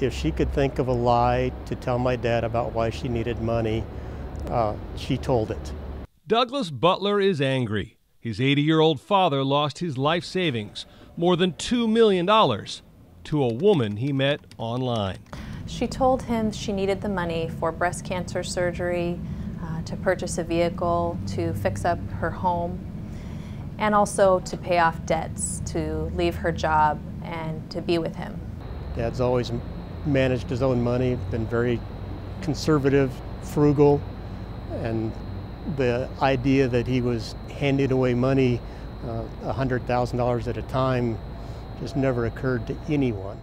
if she could think of a lie to tell my dad about why she needed money, uh, she told it. Douglas Butler is angry. His 80 year old father lost his life savings, more than $2 million, to a woman he met online. She told him she needed the money for breast cancer surgery, uh, to purchase a vehicle, to fix up her home, and also to pay off debts, to leave her job, and to be with him. Dad's always managed his own money, been very conservative, frugal, and the idea that he was handing away money, uh, $100,000 at a time, just never occurred to anyone.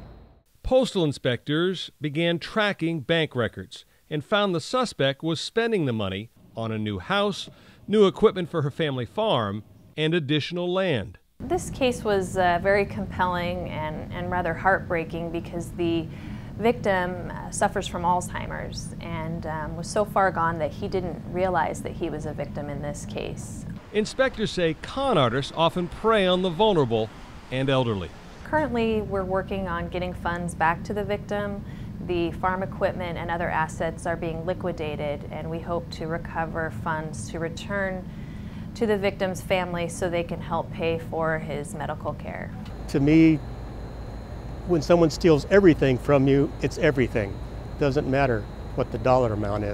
Postal inspectors began tracking bank records and found the suspect was spending the money on a new house, new equipment for her family farm, and additional land. This case was uh, very compelling and, and rather heartbreaking because the victim uh, suffers from Alzheimer's and um, was so far gone that he didn't realize that he was a victim in this case. Inspectors say con artists often prey on the vulnerable and elderly. Currently, we're working on getting funds back to the victim. The farm equipment and other assets are being liquidated, and we hope to recover funds to return to the victim's family so they can help pay for his medical care. To me, when someone steals everything from you, it's everything. Doesn't matter what the dollar amount is.